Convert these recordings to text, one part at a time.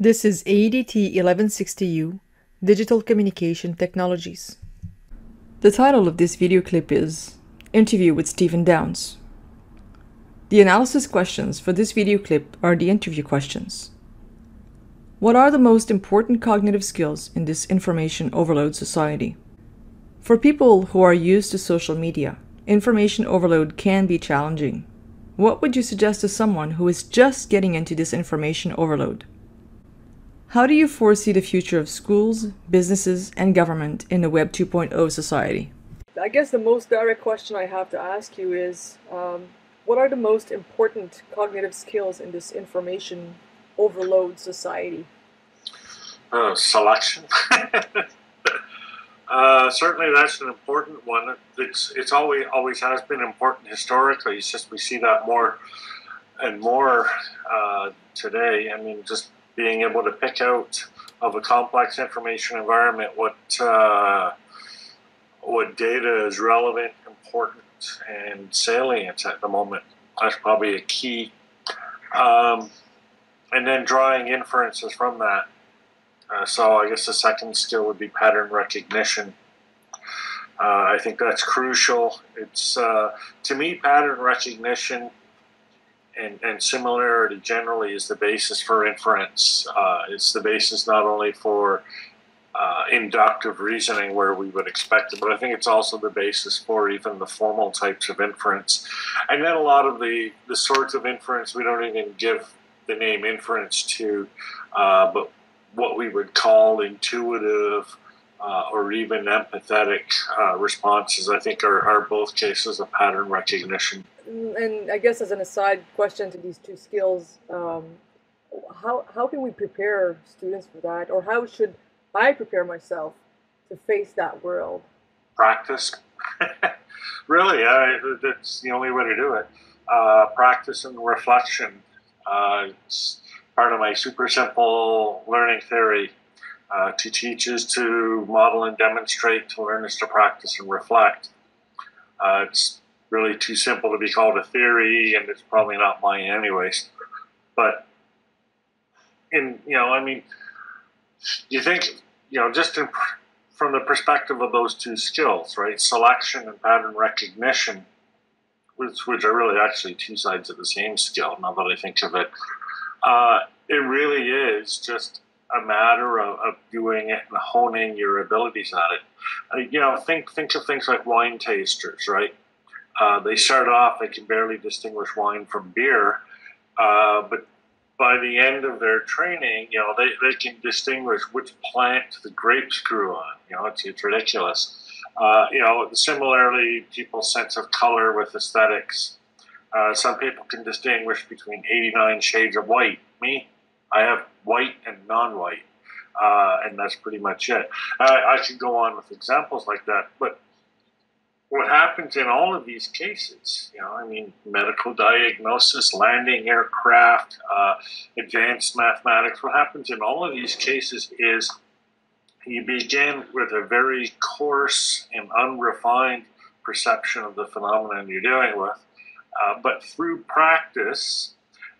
This is AEDT 1160U, Digital Communication Technologies. The title of this video clip is Interview with Stephen Downes. The analysis questions for this video clip are the interview questions. What are the most important cognitive skills in this information overload society? For people who are used to social media, information overload can be challenging. What would you suggest to someone who is just getting into this information overload? How do you foresee the future of schools, businesses, and government in the Web 2.0 society? I guess the most direct question I have to ask you is um, what are the most important cognitive skills in this information overload society? Uh, selection. Uh, certainly, that's an important one. It's it's always always has been important historically. It's just we see that more and more uh, today. I mean, just being able to pick out of a complex information environment what uh, what data is relevant, important, and salient at the moment. That's probably a key. Um, and then drawing inferences from that. Uh, so I guess the second skill would be pattern recognition. Uh, I think that's crucial. It's uh, to me pattern recognition and, and, similarity generally is the basis for inference. Uh, it's the basis not only for uh, inductive reasoning where we would expect it, but I think it's also the basis for even the formal types of inference. And then a lot of the, the sorts of inference we don't even give the name inference to, uh, but what we would call intuitive uh, or even empathetic uh, responses, I think, are, are both cases of pattern recognition. And I guess as an aside question to these two skills, um, how, how can we prepare students for that? Or how should I prepare myself to face that world? Practice. really, I, that's the only way to do it. Uh, practice and reflection. Uh, it's part of my super simple learning theory. Uh, to teach is to model and demonstrate, to learn is to practice and reflect. Uh, it's really too simple to be called a theory, and it's probably not mine anyways. But in you know, I mean, you think you know just in, from the perspective of those two skills, right? Selection and pattern recognition, which which are really actually two sides of the same skill. Now that I think of it, uh, it really is just a matter of, of doing it and honing your abilities at it. Uh, you know, think think of things like wine tasters, right? Uh, they start off, they can barely distinguish wine from beer, uh, but by the end of their training, you know, they, they can distinguish which plant the grapes grew on. You know, it's, it's ridiculous. Uh, you know, similarly, people's sense of color with aesthetics. Uh, some people can distinguish between 89 shades of white. Me, I have white and non-white, uh, and that's pretty much it. I should go on with examples like that, but what happens in all of these cases, you know, I mean, medical diagnosis, landing aircraft, uh, advanced mathematics, what happens in all of these cases is you begin with a very coarse and unrefined perception of the phenomenon you're dealing with. Uh, but through practice,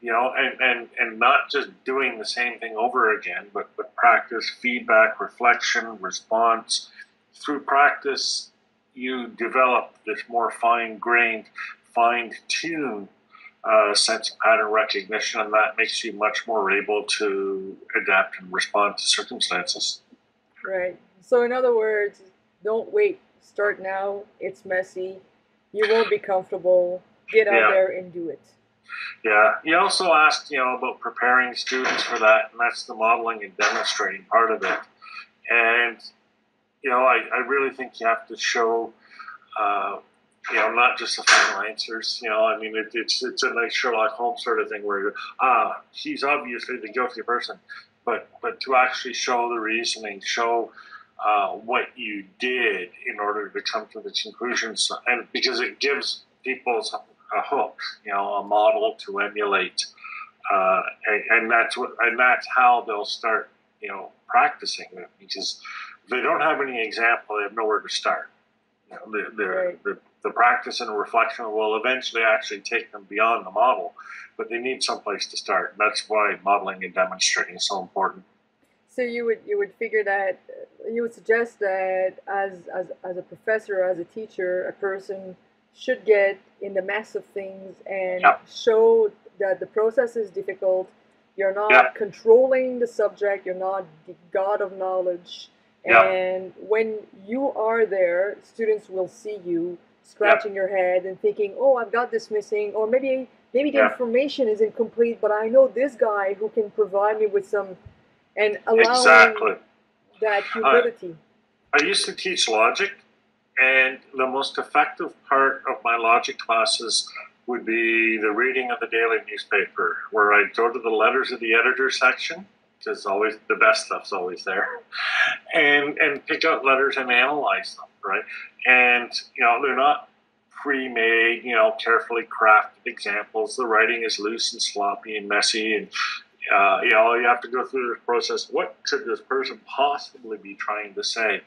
you know, and, and, and not just doing the same thing over again, but, but practice, feedback, reflection, response. Through practice, you develop this more fine grained, fine tuned uh, sense of pattern recognition, and that makes you much more able to adapt and respond to circumstances. Right. So, in other words, don't wait. Start now. It's messy. You won't be comfortable. Get out yeah. there and do it. Yeah. You also asked, you know, about preparing students for that, and that's the modeling and demonstrating part of it. And you know, I, I really think you have to show, uh, you know, not just the final answers. You know, I mean, it, it's it's a nice Sherlock Holmes sort of thing where ah, he's obviously the guilty person, but but to actually show the reasoning, show uh, what you did in order to come to the conclusions, and because it gives people a hook, you know, a model to emulate, uh, and, and that's what and that's how they'll start, you know, practicing it because if they don't have any example, they have nowhere to start. You know, they're, right. they're, the practice and reflection will eventually actually take them beyond the model, but they need some place to start. That's why modeling and demonstrating is so important. So you would you would figure that you would suggest that as as as a professor, as a teacher, a person should get in the mess of things and yep. show that the process is difficult. You're not yep. controlling the subject. You're not the god of knowledge. Yep. And when you are there, students will see you scratching your head and thinking, "Oh, I've got this missing," or maybe maybe the information is incomplete, but I know this guy who can provide me with some and allowing exactly. that humility. I used to teach logic, and the most effective part of my logic classes would be the reading of the daily newspaper, where I'd go to the letters of the editor section, because always the best stuff's always there, and and pick out letters and analyze them, right? And you know they're not pre-made, you know, carefully crafted examples. The writing is loose and sloppy and messy, and uh, you know, you have to go through this process. What could this person possibly be trying to say?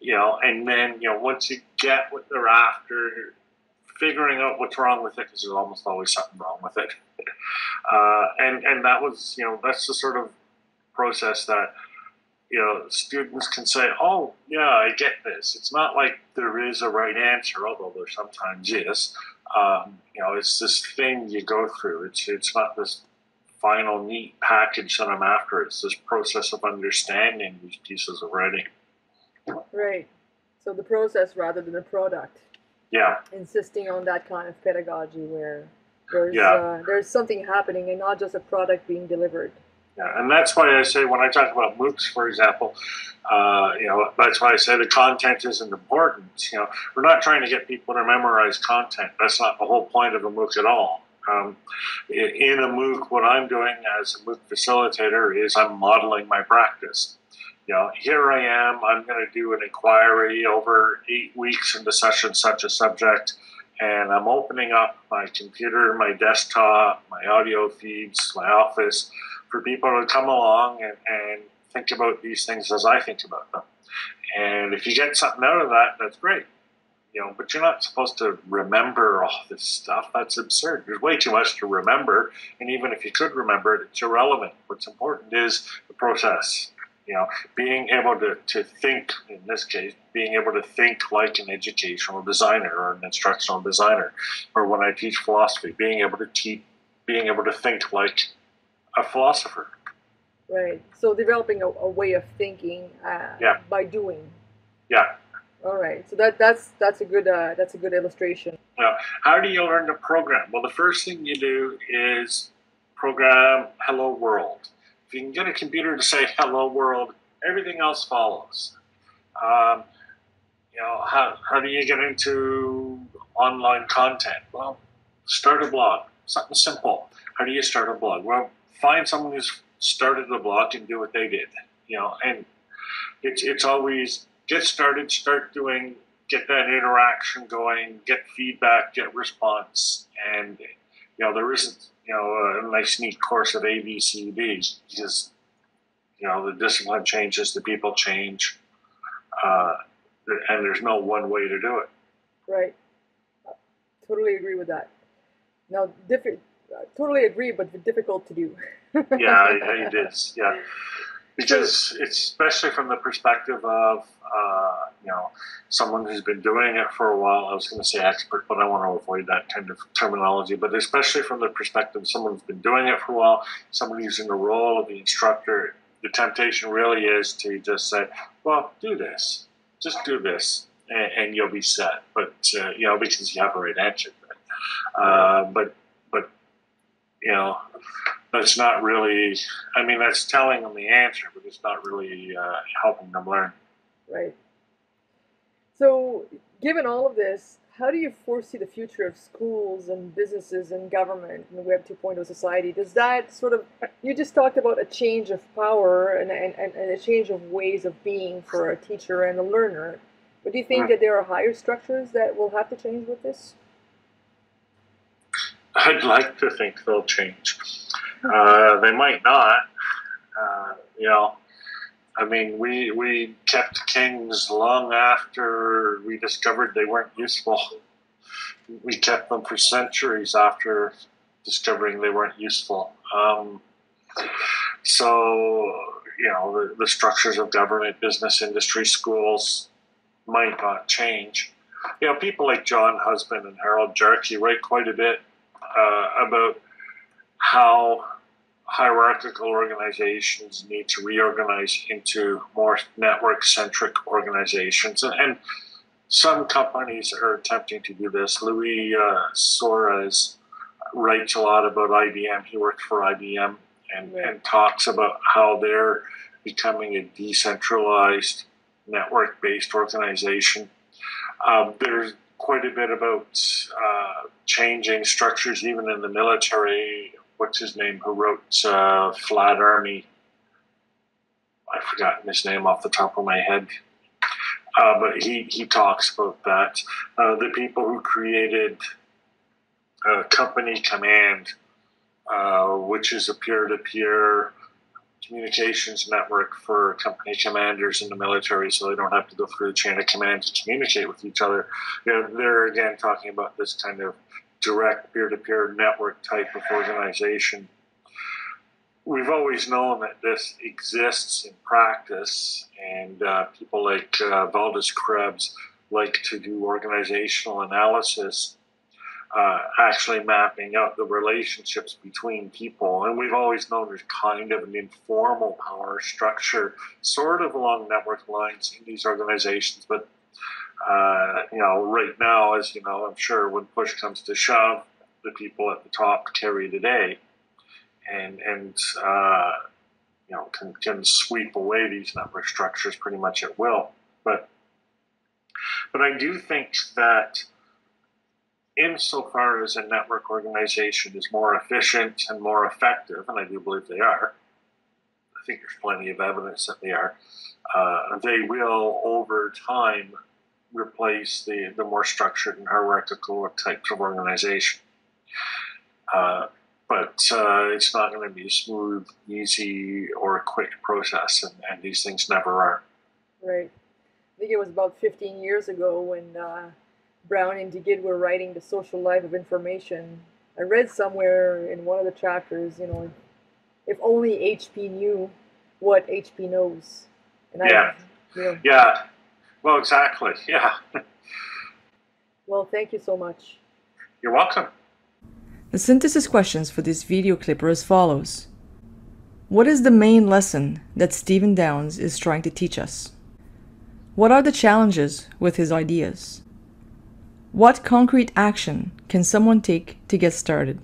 You know, and then you know, once you get what they're after, figuring out what's wrong with it because there's almost always something wrong with it. Uh, and and that was you know that's the sort of process that you know students can say, oh yeah, I get this. It's not like there is a right answer, although there sometimes is. Um, you know, it's this thing you go through. It's it's not this final neat package that I'm after. It's this process of understanding these pieces of writing. Right. So the process rather than the product. Yeah. Insisting on that kind of pedagogy where there's yeah. uh, there's something happening and not just a product being delivered. Yeah, and that's why I say when I talk about MOOCs, for example, uh, you know, that's why I say the content isn't important. You know, we're not trying to get people to memorize content. That's not the whole point of a MOOC at all. Um, in a MOOC, what I'm doing as a MOOC facilitator is I'm modeling my practice. You know, here I am, I'm going to do an inquiry over eight weeks into such and such a subject, and I'm opening up my computer, my desktop, my audio feeds, my office for people to come along and, and think about these things as I think about them. And if you get something out of that, that's great you know, but you're not supposed to remember all this stuff. That's absurd. There's way too much to remember, and even if you could remember it, it's irrelevant. What's important is the process. You know, being able to, to think, in this case, being able to think like an educational designer or an instructional designer, or when I teach philosophy, being able to teach, being able to think like a philosopher. Right. So developing a, a way of thinking uh, yeah. by doing. Yeah. All right, so that that's that's a good uh, that's a good illustration. Now, how do you learn to program? Well, the first thing you do is program "Hello World." If you can get a computer to say "Hello World," everything else follows. Um, you know, how how do you get into online content? Well, start a blog. Something simple. How do you start a blog? Well, find someone who's started a blog and do what they did. You know, and it's it's always get started, start doing, get that interaction going, get feedback, get response, and you know there isn't you know a nice neat course of A B C D because you know the discipline changes, the people change, uh, and there's no one way to do it. Right. Totally agree with that. Now, different. Totally agree, but difficult to do. yeah, it is. Yeah because it's especially from the perspective of uh, you know someone who's been doing it for a while. I was going to say expert, but I want to avoid that kind of terminology. But especially from the perspective of someone who's been doing it for a while, someone who's in the role of the instructor, the temptation really is to just say, "Well, do this, just do this, and, and you'll be set." But uh, you know, because you have a right answer. Uh, but but you know that's not really, I mean, that's telling them the answer, but it's not really uh, helping them learn. Right. So, given all of this, how do you foresee the future of schools and businesses and government in the Web 2.0 society? Does that sort of, you just talked about a change of power and, and, and a change of ways of being for a teacher and a learner. But do you think mm. that there are higher structures that will have to change with this? I'd like to think they'll change. Uh, they might not. Uh, you know, I mean, we we kept kings long after we discovered they weren't useful. we kept them for centuries after discovering they weren't useful. Um, so, you know, the, the, structures of government, business, industry, schools might not change. You know, people like John Husband and Harold Jarche write quite a bit uh, about how hierarchical organizations need to reorganize into more network centric organizations. And, and, some companies are attempting to do this. Louis uh, Suarez writes a lot about IBM. He worked for IBM and, and talks about how they're becoming a decentralized network based organization. Um, there's quite a bit about uh, changing structures, even in the military. What's his name? Who wrote uh, Flat Army? I've forgotten his name off the top of my head. Uh, but he, he talks about that. Uh, the people who created uh, Company Command, uh, which is a peer to peer communications network for company commanders in the military so they don't have to go through the chain of command to communicate with each other. You know, they're again talking about this kind of direct peer to peer network type of organization. We've always known that this exists in practice, and uh, people like uh, Valdis Krebs like to do organizational analysis uh, actually mapping out the relationships between people. And we've always known there's kind of an informal power structure, sort of along network lines in these organizations. But, uh, you know, right now, as you know, I'm sure when push comes to shove, the people at the top carry the day and, and uh, you know, can, can sweep away these network structures pretty much at will. But, but I do think that insofar as a network organization is more efficient and more effective, and I do believe they are, I think there's plenty of evidence that they are, uh, they will over time replace the, the more structured and hierarchical types of organization. Uh, but uh, it's not going to be a smooth, easy, or a quick process, and, and, these things never are. Right. I think it was about 15 years ago when uh, Brown and Duguid were writing The Social Life of Information, I read somewhere in one of the chapters, you know, if only HP knew what HP knows. And yeah. You know, yeah. Well, exactly. Yeah. well, thank you so much. You're welcome. The synthesis questions for this video clip are as follows. What is the main lesson that Stephen Downes is trying to teach us? What are the challenges with his ideas? What concrete action can someone take to get started?